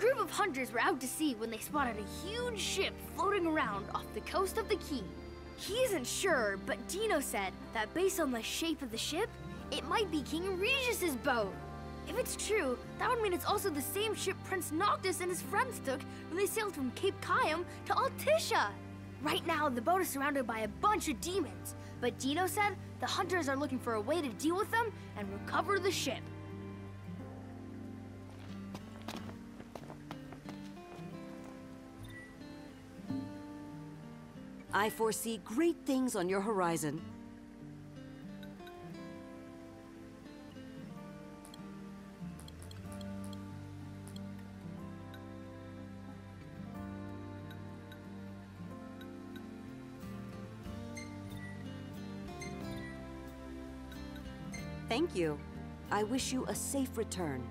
group of hunters were out to sea when they spotted a huge ship floating around off the coast of the key. He isn't sure, but Dino said that based on the shape of the ship, it might be King Regis's boat. If it's true, that would mean it's also the same ship Prince Noctis and his friends took when they sailed from Cape Caem to Altissia. Right now, the boat is surrounded by a bunch of demons, but Dino said the hunters are looking for a way to deal with them and recover the ship. I foresee great things on your horizon. Thank you. I wish you a safe return.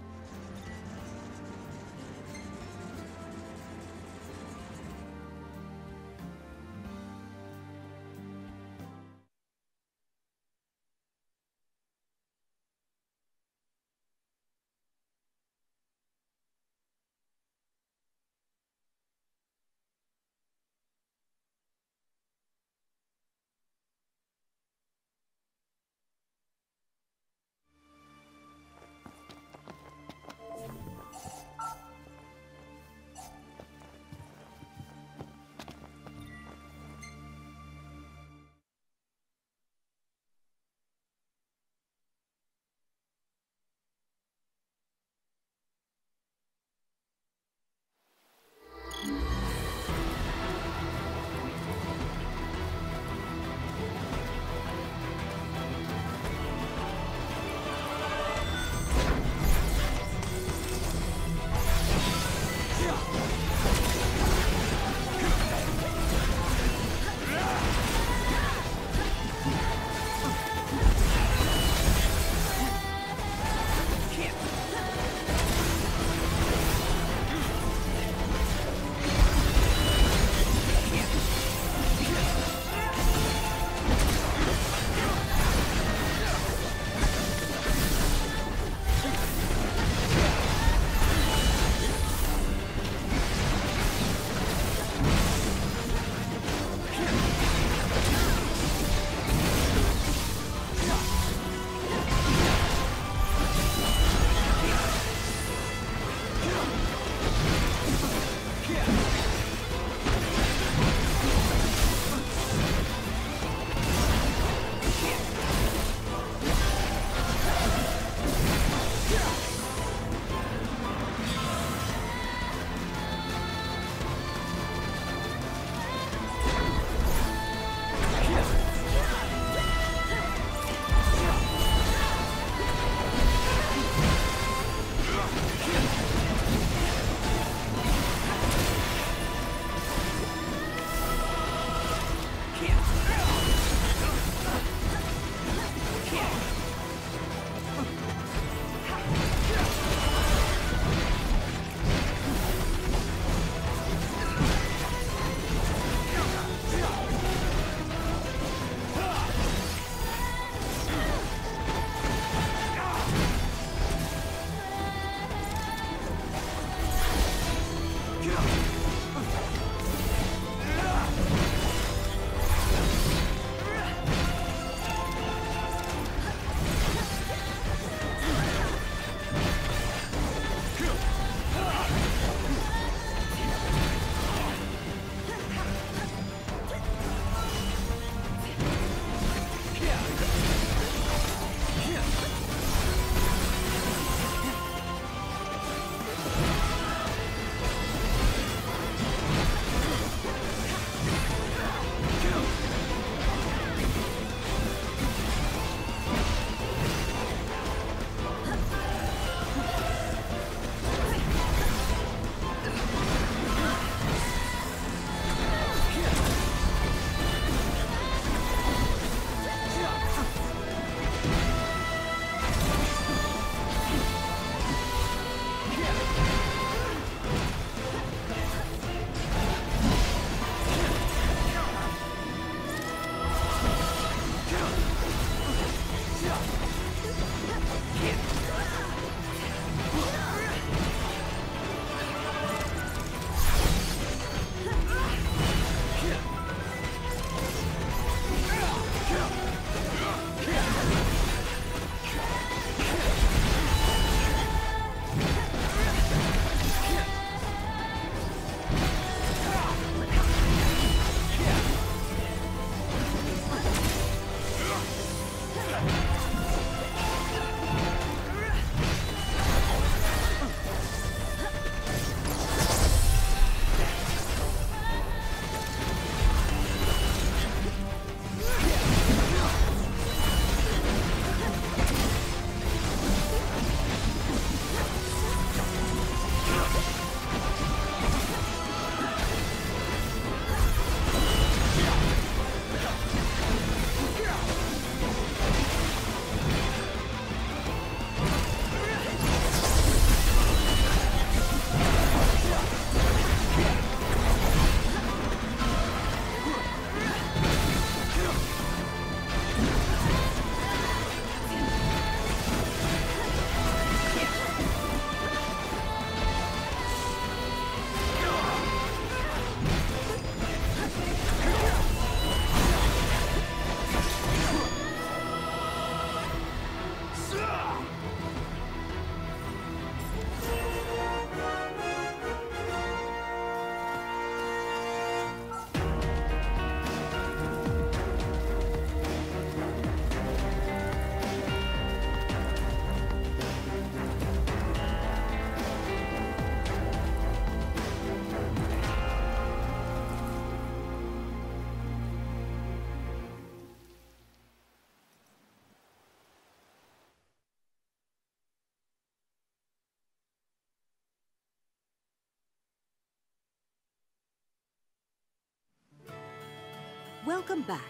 Welcome back.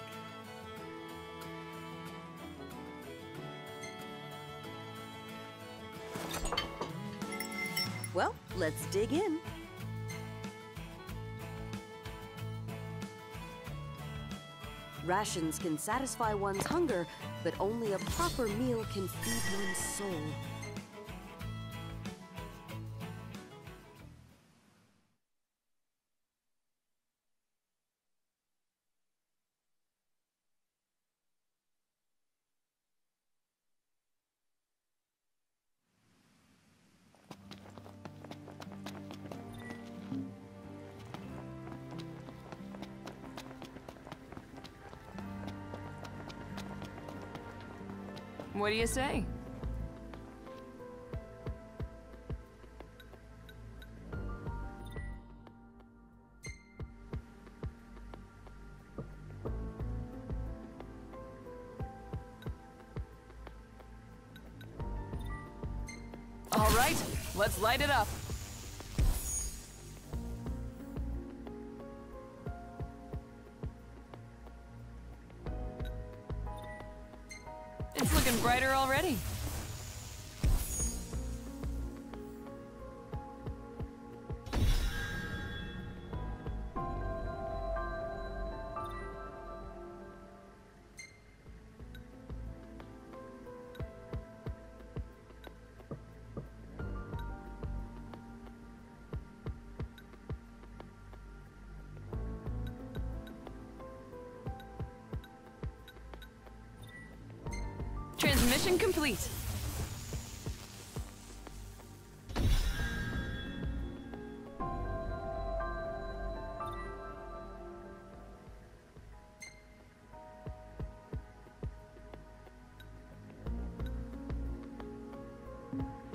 Well, let's dig in. Rations can satisfy one's hunger, but only a proper meal can feed one's soul. What do you say? All right, let's light it up. Complete.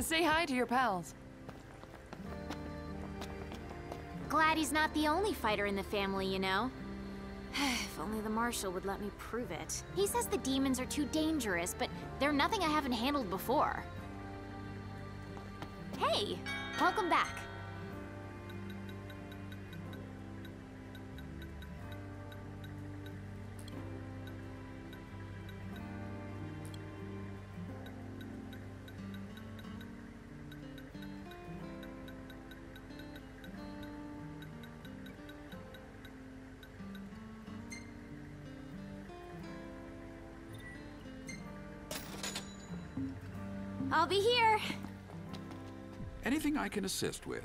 Say hi to your pals. Glad he's not the only fighter in the family, you know? if only the Marshal would let me prove it. He says the demons are too dangerous, but they're nothing I haven't handled before. Hey! Welcome back. I can assist with?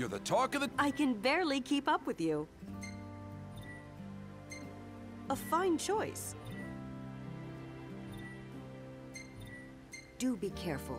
You're the talk of the... I can barely keep up with you. A fine choice. Do be careful.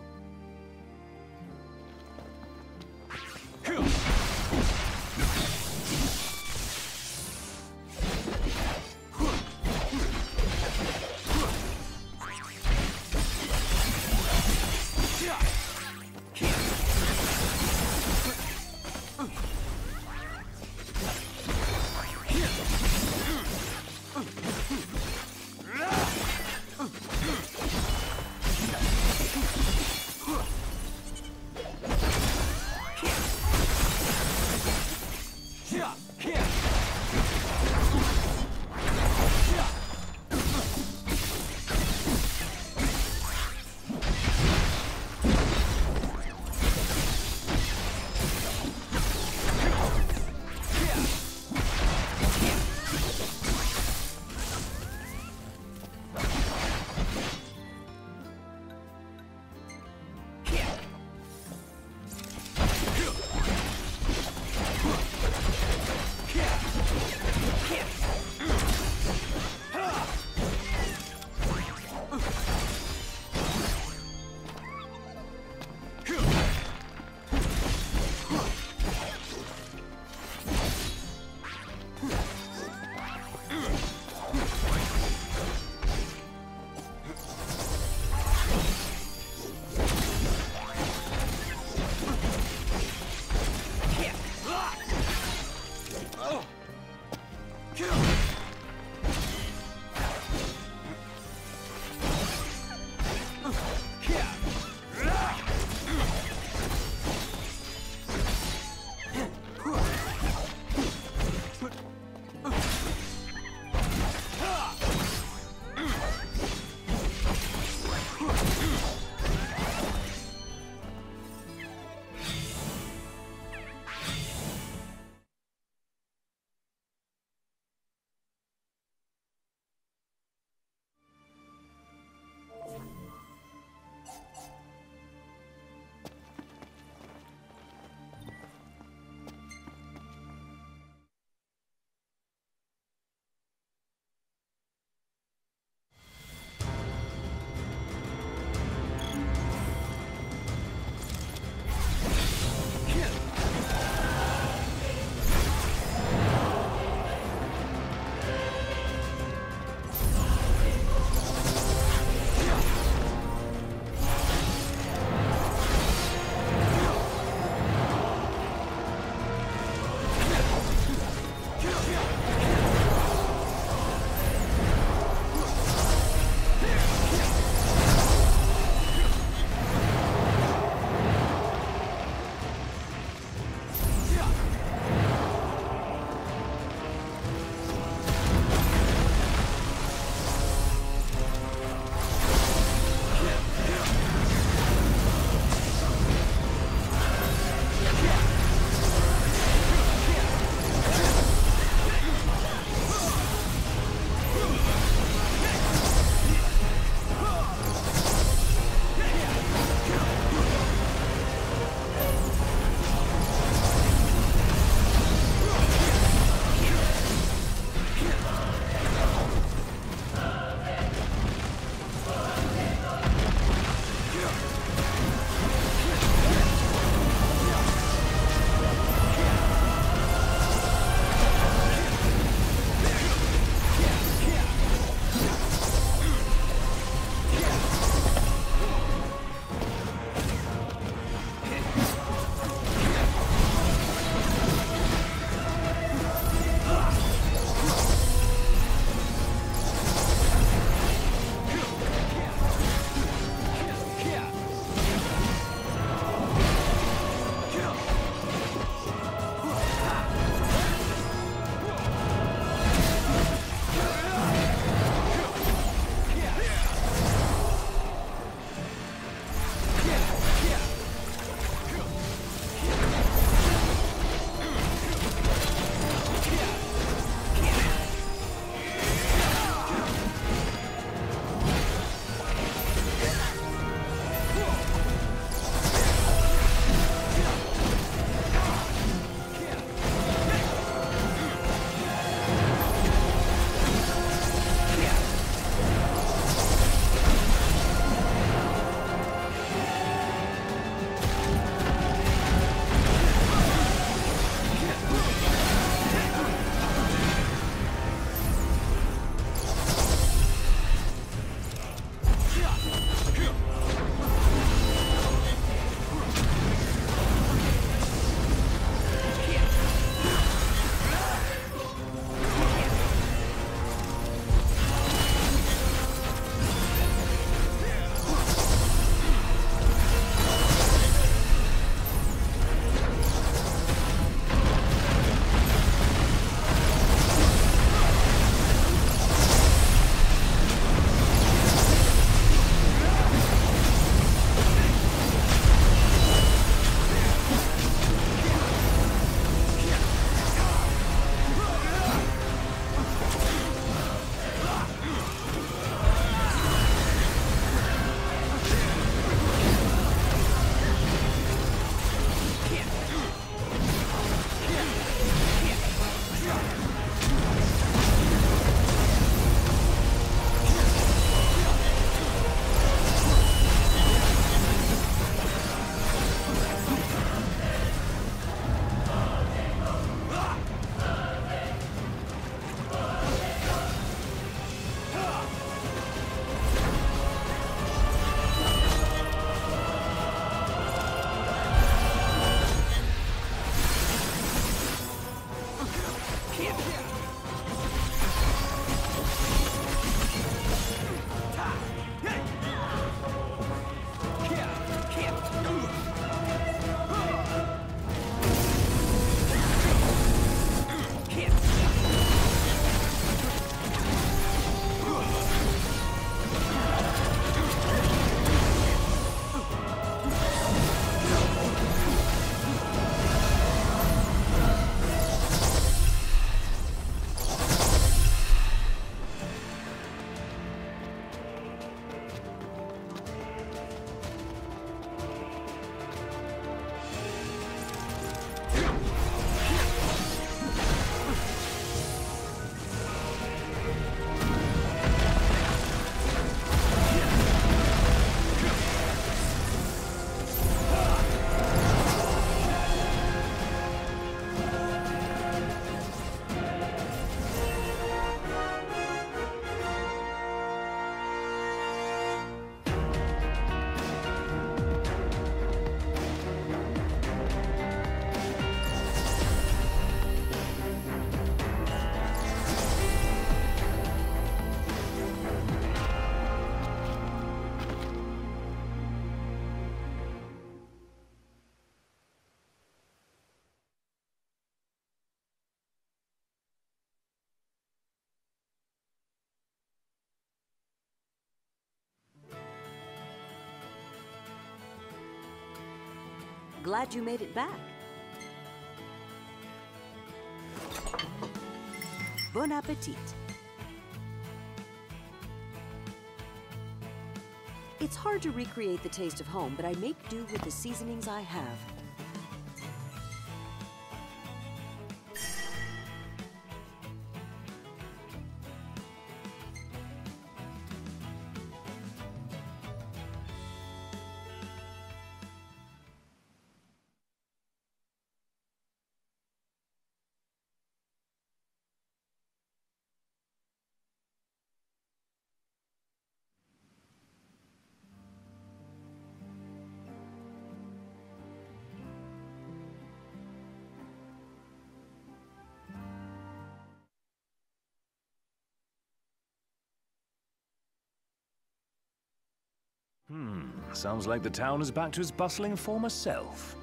Glad you made it back. Bon appetit. It's hard to recreate the taste of home, but I make do with the seasonings I have. Sounds like the town is back to its bustling former self.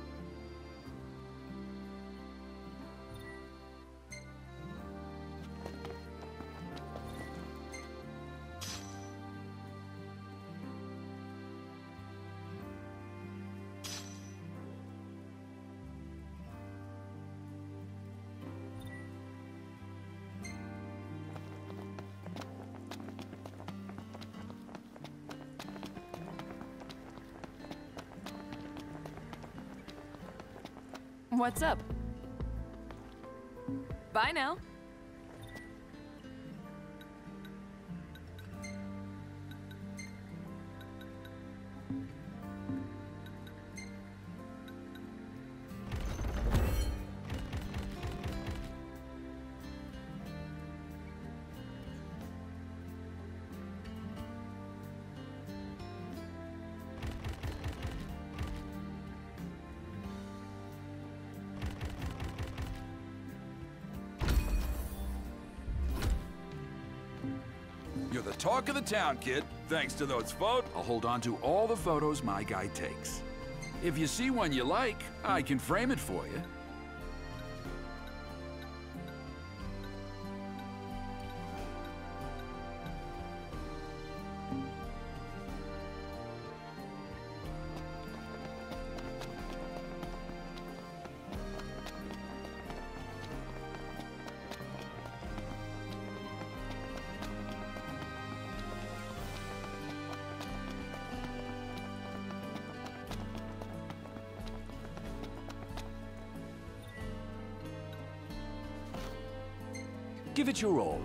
What's up? Bye now. The talk of the town, kid. Thanks to those photos. I'll hold on to all the photos my guy takes. If you see one you like, I can frame it for you. Give it your all.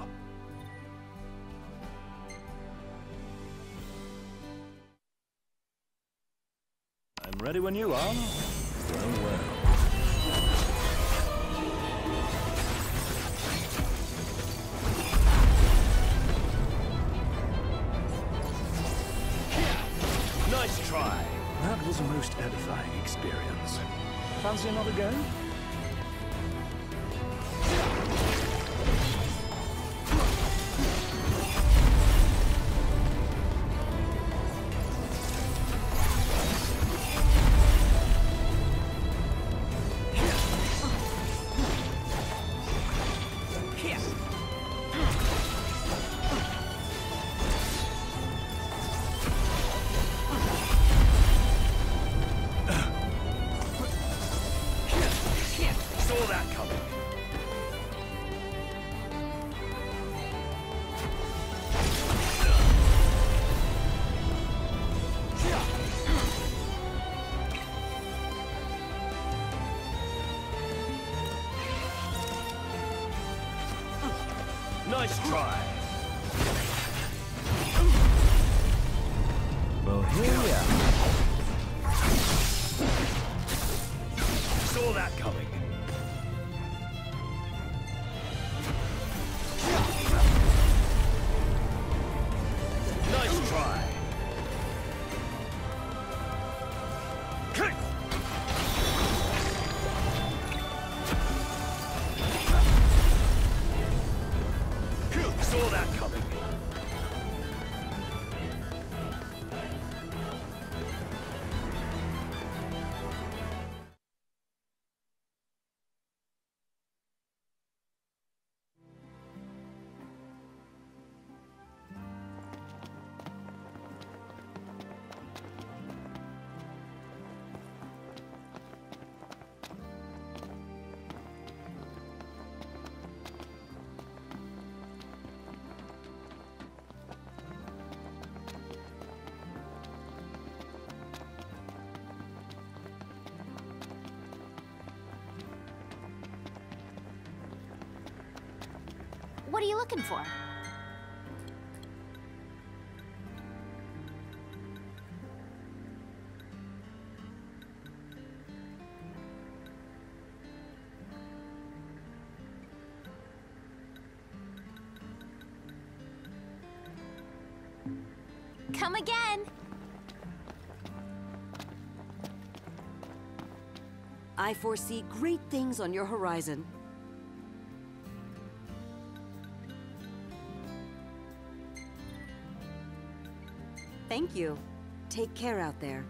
I'm ready when you are. What are you looking for? Come again! I foresee great things on your horizon. Thank you. Take care out there.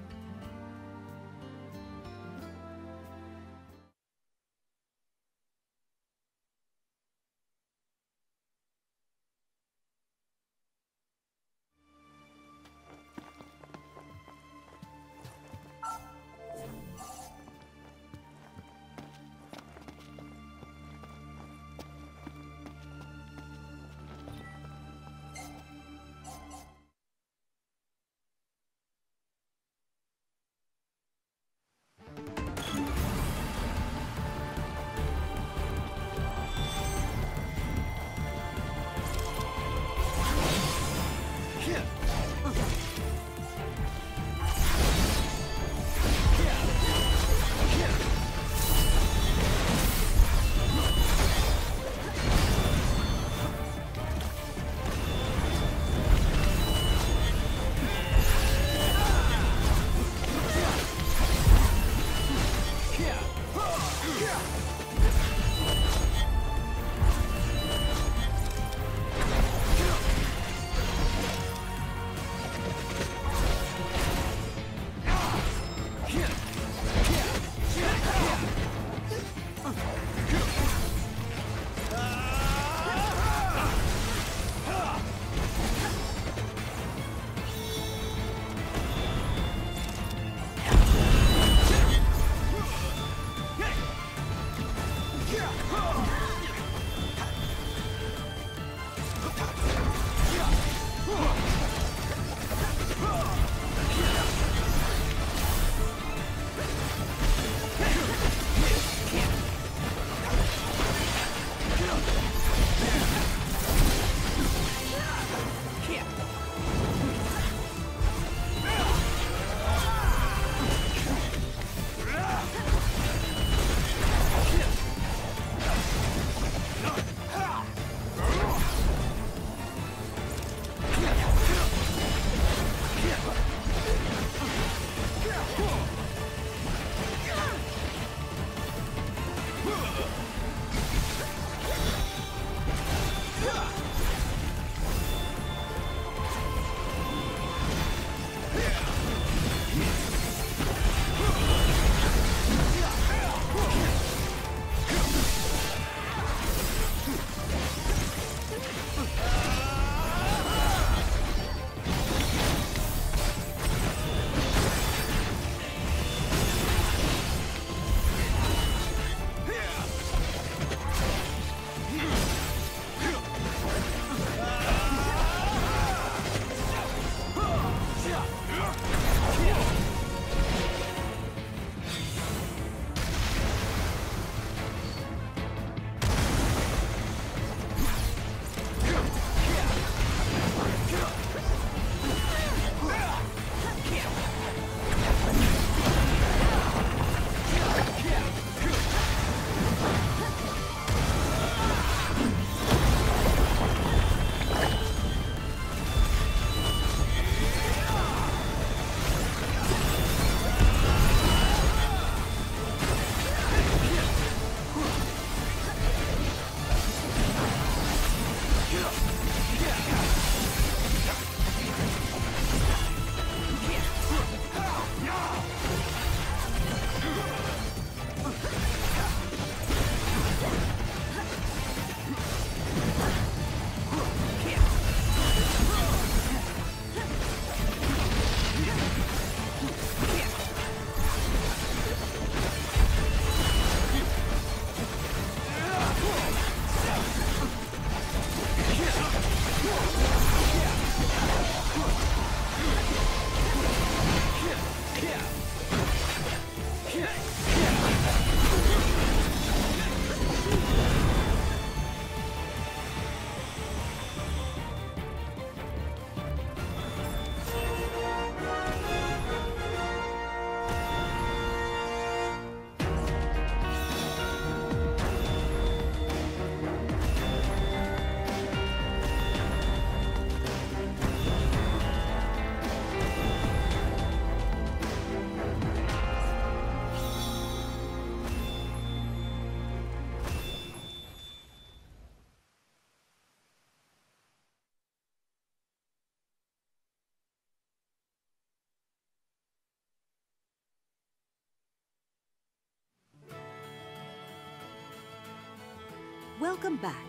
Welcome back.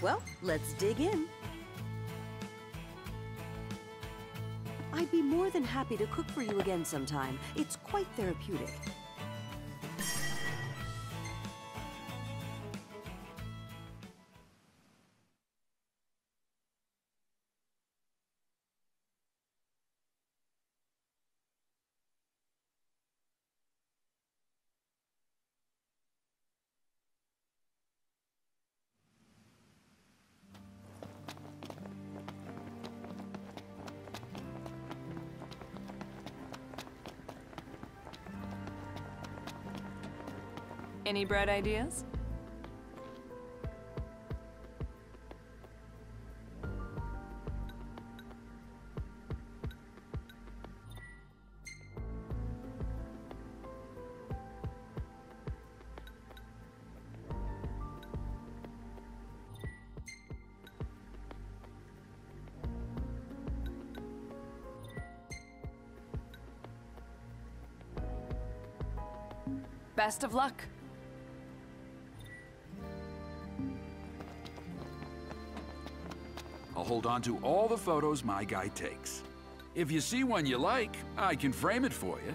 Well, let's dig in. I'd be more than happy to cook for you again sometime. It's quite therapeutic. Any bright ideas? Best of luck. Hold on to all the photos my guy takes. If you see one you like, I can frame it for you.